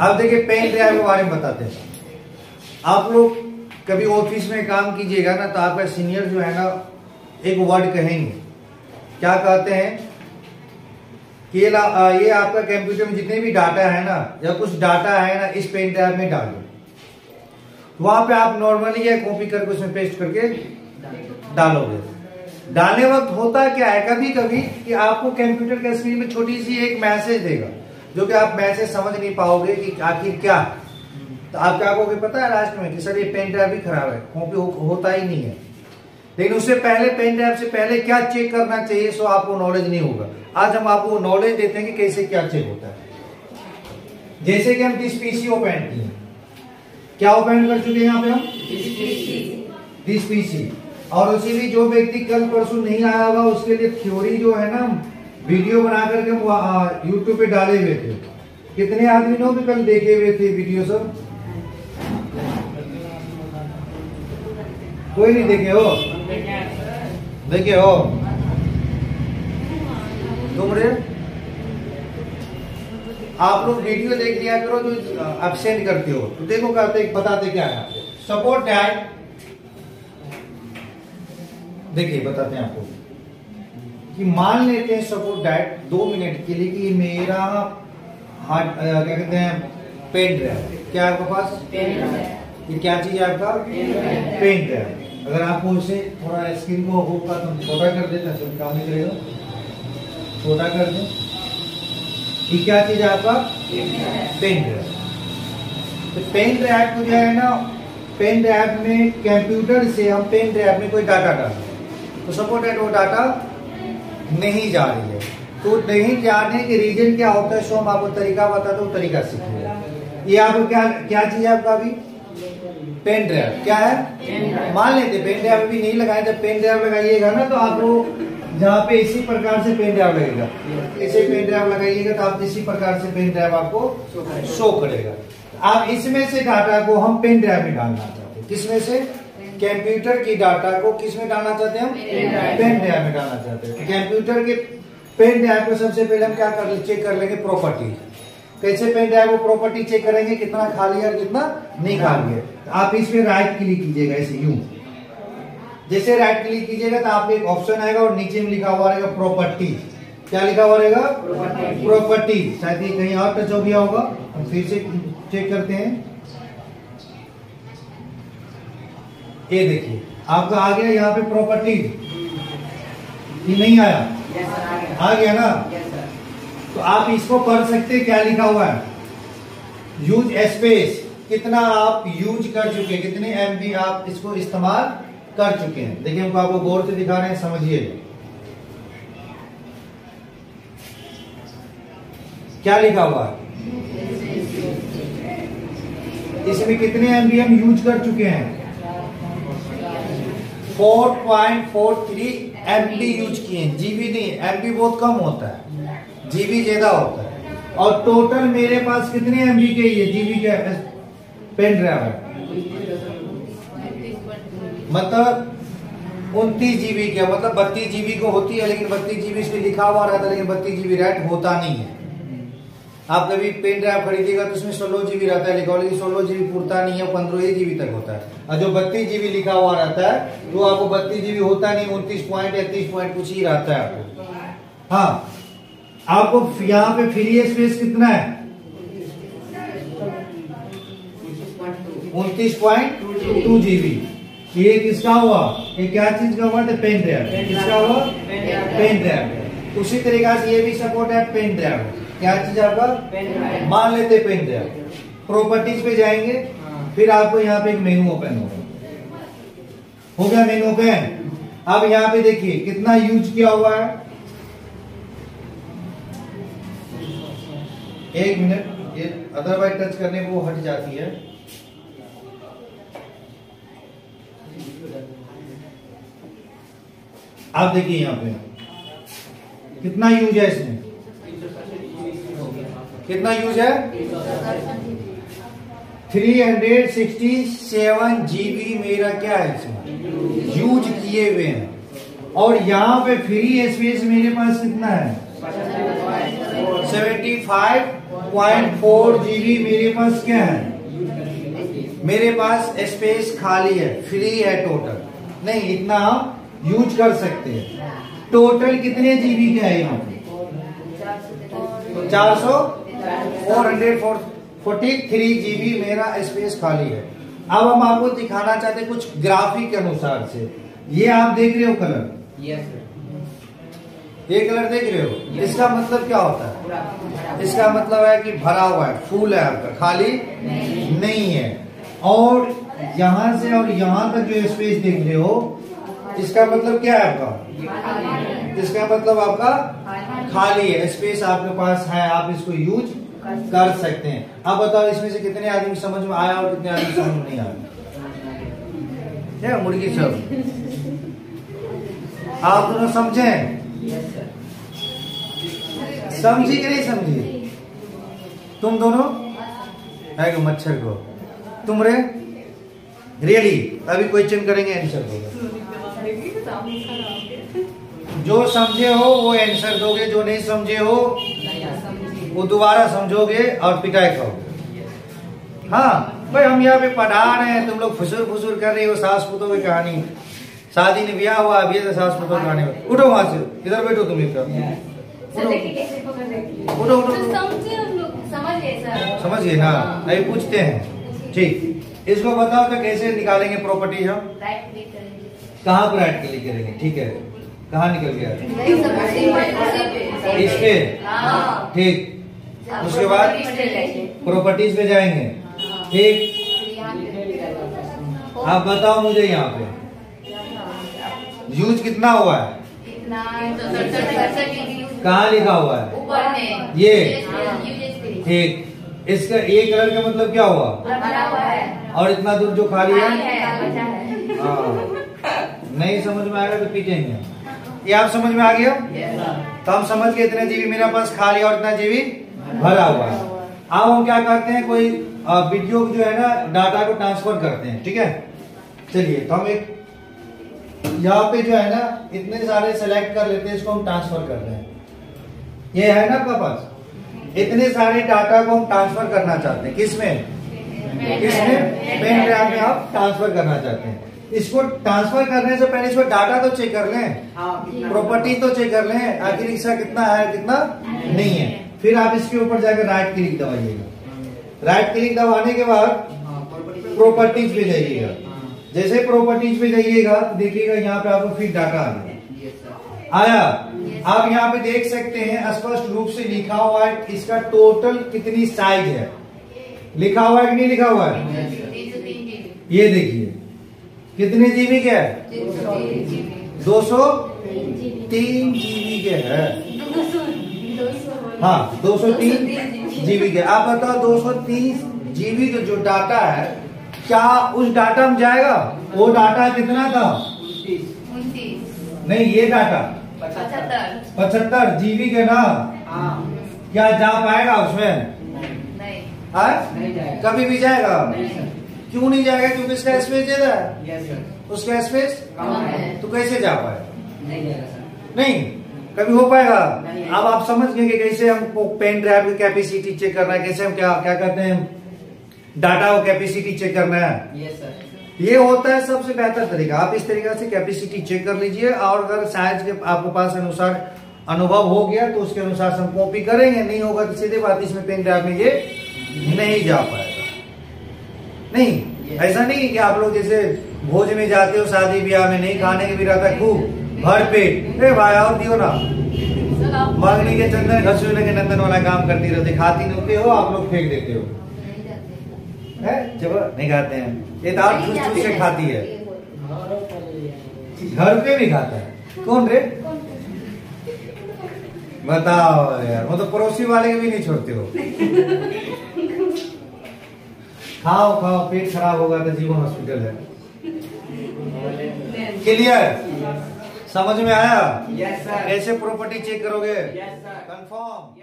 अब देखिए pen drive के बारे में बताते हैं। आप लोग कभी ऑफ़िस में काम कीजिएगा ना तो आपका सीनियर जो है ना, एक वर्ड कहेंगे। क्या कहते हैं? कि ये आपका कंप्यूटर में जितने भी डाटा है ना, या कुछ डाटा है ना, इस पेन ड्राइव में डाल। वहाँ पे आप नॉर्मली ये कॉपी करके उसमें पेस्ट करके डालोगे। डालने वक्त होता क्या है कभी कभी कि आपको कंप्यूटर के स्क्रीन में छोटी सी एक मैसेज देगा। जो कि आप मैसेज समझ नहीं पाओगे कि आखिर क्या। तो आप क्या कहोगे पता है लास्ट में कि सर ये पेन ड्राइव भी खराब है कॉपी हो, होता ही नहीं है। लेकिन उससे पहले पेन ड्राइव से पहले क्या चेक करना चाहिए सो आपको नॉलेज नहीं होगा। आज हम आपको नॉलेज देते हैं कि कैसे क्या चेक होता है। जैसे कि हम दिस पीसी ओपन किए क्या ओपन कर चुके हैं यहाँ पे हम? दिस पीसी और उसी भी जो व्यक्ति कल परसों नहीं आया होगा उसके लिए थ्योरी जो है ना वीडियो बना करके यूट्यूब पे डाले हुए थे। कितने आदमी लोग कल देखे हुए थे वीडियो सब? कोई नहीं देखे हो? देखे हो? तुम रे? आप लोग वीडियो देख लिया करो जो एबसेंट करते हो। तो देखो कहते बताते क्या है सपोर्ट डैट देखिए, बताते हैं आपको। कि मान लेते हैं सपोर्ट डैट दो मिनट के लिए कि मेरा हार्ड अ, क्या कहते हैं पेन ड्राइव क्या आपके पास? ये क्या चीज़ है आपका? पेन ड्राइव अगर आपको इसे थोड़ा स्क्रीन को होगा तो छोटा कर देते हैं काम नहीं करेगा। छोटा कर दें। ये क्या चीज़ है आपका? पेन ड्राइव तो पेन ड्राइव को जो है ना पेन ड्राइव में कंप्यूटर से हम पेन ड्राइव में कोई डाटा डालते हैं तो सपोर्ट है वो डाटा नहीं जा रही है। तो नहीं जाने के रीजन क्या होता है सो हम आपको तरीका बताते हैं तरीका सीखिए। ये आपको क्या क्या चीज़ है आपका अभी? पेन ड्राइव क्या है? मान लेते पेन ड्राइव अभी नहीं लगाए जब पेन ड्राइव लगाइएगा ना तो आपको जहाँ पे इसी प्रकार से पेन ड्राइव लगेगा। ऐसे पेन ड्राइव लगाइएगा तो आप इसी प्रकार से पेन ड्राइव आपको शो करेगा। आप इसमें से डाटा को हम पेन ड्राइव में डालना चाहते हैं। किसमें से? कंप्यूटर की डाटा को किसमें डालना चाहते हैं हम? पेन ड्राइव में। डालना चाहते हैं। कंप्यूटर के पेन ड्राइव को सबसे पहले हम क्या कर चेक कर लेंगे प्रॉपर्टी कैसे पेन ड्राइव को प्रॉपर्टी चेक करेंगे? कितना खाली है और कितना नहीं खाली है? तो आप इसमें राइट क्लिक कीजिएगा ऐसे यूँ। जैसे राइट क्लिक कीजिएगा तो आपको एक ऑप्शन आएगा और नीचे में लिखा हुआ रहेगा प्रॉपर्टी क्या लिखा हुआ रहेगा? प्रॉपर्टी शायद ये कहीं और टच हो गया होगा हम फिर से चेक करते हैं। ये देखिए आपका आ गया यहाँ पे प्रॉपर्टी ये नहीं आया? आ गया। ना? तो आप इसको पढ़ सकते हैं क्या लिखा हुआ है? यूज़ स्पेस कितना आप यूज़ कर चुके हैं कितने एमबी आप इसको इस्तेमाल कर चुके हैं। देखिए हमको आपको गौर से दिखा रहे हैं समझिए। क्या लिखा हुआ है? इसमें कितने एमबी हम यूज़ कर चुके हैं? 4.43 एमबी यूज़ किए जीबी नहीं एमबी बहुत कम होता है। जीबी ज़्यादा होता है। और टोटल मेरे पास कितने एमबी के ये जीबी के पेन ड्राइव है? मतलब उनतीस जीबी के मतलब बत्तीस जीबी को होती है, लेकिन बत्तीस जीबी इसमें लिखा हुआ रहता है, लेकिन बत्तीस जीबी राइट होता नहीं है। आप कभी पेन ड्राइव खरीदेगा तो उसमें सोलह जीबी रहता है लिखा हुआ लेकिन सोलह जीबी पूरता नहीं है, पंद्रह जीबी तक होता है। और जो बत्तीस जीबी लिखा हुआ रहता है तो आपको बत्तीस जीबी होता नहीं, उनतीस पॉइंट या तीस पॉइंट कुछ ही रहता है आपको। हाँ आपको यहाँ पे फ्री स्पेस कितना है? उनतीस पॉइंट टू जीबी। ये किसका हुआ? ये क्या चीज़ का हुआ? Pen drive. किसका हुआ? Pen drive. उसी तरीका से ये भी सपोर्ट है, पेन ड्राइव। क्या चीज़ आपका? मान लेते पेन ड्राइव। प्रॉपर्टीज़ पे जाएँगे, फिर आपको यहाँ पे एक मेनू ओपन होगा। हो गया मेनू ओपन अब यहाँ पे देखिए, कितना यूज़ किया हुआ है। एक मिनट ये अदरवाइज़ टच करने को हट जाती है। आप देखिए यहाँ पे। कितना यूज़ है इसमें? कितना यूज़ है? 367 जीबी मेरा क्या है इसमें? यूज़ किए हुए हैं। और यहाँ पे फ्री स्पेस मेरे पास कितना है? Seventy five point four GB मेरे पास क्या है? मेरे पास स्पेस खाली है। फ्री है टोटल नहीं, इतना आप यूज़ कर सकते हैं। टोटल कितने जीबी का है यहाँ पे? चार सौ। Four hundred forty three GB मेरा स्पेस खाली है। अब हम आपको दिखाना चाहते हैं कुछ ग्राफिक के अनुसार से। ये आप देख रहे हो कलर ये कलर देख रहे हो? इसका मतलब क्या होता है? इसका मतलब है कि भरा हुआ है फूल है आपका खाली नहीं। है। और यहाँ से और यहाँ तक जो स्पेस देख रहे हो इसका मतलब क्या है आपका? इसका मतलब आपका खाली है। स्पेस आपके पास है आप इसको यूज़ कर सकते हैं। अब बताओ, इसमें से कितने आदमी समझ में आया और कितने आदमी समझ में नहीं आया? मुर्गी सब। आप दोनों समझे? समझी कि नहीं समझी? तुम दोनों? है कि मच्छर को? तुम रे? रियली अभी क्वेश्चन करेंगे आंसर दोगे। जो समझे हो, वो आंसर दोगे, जो नहीं समझे हो वो दोबारा समझोगे और पिटाई करोगे। हाँ भाई हम यहाँ पे पढ़ा रहे हैं तुम लोग फुसुर फुसुर कर रहे हो सास पुतों की कहानी। शादी ने ब्याह हुआ अभी तो सास पुतों की कहानी उठो वहाँ से इधर बैठो तुम इधर उठो। उठो समझ गए ना अभी पूछते हैं। ठीक। इसको बताओ तो कैसे निकालेंगे प्रॉपर्टी हम? कहाँ पर राइट क्लिक करेंगे? ठीक है। कहाँ निकल गया? इस पे। ठीक। उसके बाद प्रॉपर्टीज़ पे जाएँगे। ठीक? आप बताओ मुझे यहाँ पे। यूज़ कितना हुआ है? कहाँ लिखा हुआ है? ऊपर में ये। ठीक। इसका ये कलर का मतलब क्या हुआ? और इतना दूर जो खाली है? है। नहीं समझ में आएगा तो पीटेंगे। ये आप समझ में आ गया तो हम समझ के इतने जीबी मेरे पास खाली और इतना जीबी? भरा हुआ है। अब हम क्या करते हैं कोई वीडियो जो है ना डाटा को ट्रांसफ़र करते हैं ठीक है? चलिए तो हम एक यहाँ पे जो है ना इतने सारे सेलेक्ट कर लेते हैं इसको हम ट्रांसफ़र करते हैं। ये है ना आपका पास इतने सारे डाटा को हम ट्रांसफ़र करना चाहते हैं। किसमें किसमें पेन ड्राइव में आप ट्रांसफ़र करना चाहते हैं। इसको ट्रांसफ़र करने से पहले इसको डाटा तो चेक कर लें? प्रॉपर्टी तो चेक कर लें आखिर इसका कितना है कितना नहीं है। फिर आप इसके ऊपर जाकर राइट क्लिक दबाइएगा। राइट क्लिक दबाने के बाद प्रॉपर्टीज़ पे जाइएगा। जैसे प्रॉपर्टीज़ पे जाइएगा तो देखिएगा यहाँ पे आपको फिर डाटा आ गया। आया? आप यहाँ पे देख सकते हैं स्पष्ट रूप से लिखा हुआ है इसका टोटल कितनी साइज़ है? लिखा हुआ है कि नहीं लिखा हुआ है? ये देखिए। कितने जीबी के है? दो सौ तीन जीबी के है। हाँ दो सौ तीन जीबी के। आप बताओ दो सौ तीस जीबी का जो डाटा है क्या उस डाटा में जाएगा? वो डाटा कितना था? नहीं ये डाटा। पचहत्तर। जीबी के ना? क्या जा पाएगा उसमें? नहीं। हाँ? कभी भी जाएगा? क्यों नहीं जाएगा? क्योंकि इसका स्पेस ज़्यादा है। उसका स्पेस कम है? तो कैसे जा पाए? नहीं। कभी हो पाएगा? अब आप समझ गए कि कैसे हमको पेन ड्राइव की कैपेसिटी चेक करना है कैसे हम क्या क्या कहते हैं? डाटा को कैपेसिटी चेक करना है। ये होता है सबसे बेहतर तरीका। आप इस तरीके से कैपेसिटी चेक कर लीजिए और अगर साइज़ के आपके पास अनुसार अनुभव हो गया तो उसके अनुसार हम कॉपी करेंगे। नहीं होगा तो सीधे बात इसमें पेन ड्राइव में ये नहीं जा पाएगा। नहीं? ऐसा नहीं कि आप लोग जैसे भोज में जाते हो शादी ब्याह में नहीं खाने के भी रहता है खूब। भर पेट ए भाई और दियो ना। मांगनी के चंदन घसुने के नंदन वाला काम करती रहती खाती नहीं हो आप लोग फेंक देते हो। नहीं है? जब नहीं खाते हैं। ये तो आप ठूस ठूस के खाती है। घर पे भी खाता है। कौन रे? बताओ यार वो तो पड़ोसी वाले के भी नहीं छोड़ते हो। खाओ खाओ पेट खराब होगा तो जीवन हॉस्पिटल है। क्लियर? समझ में आया? Yes, सर कैसे प्रॉपर्टी चेक करोगे? Yes, confirm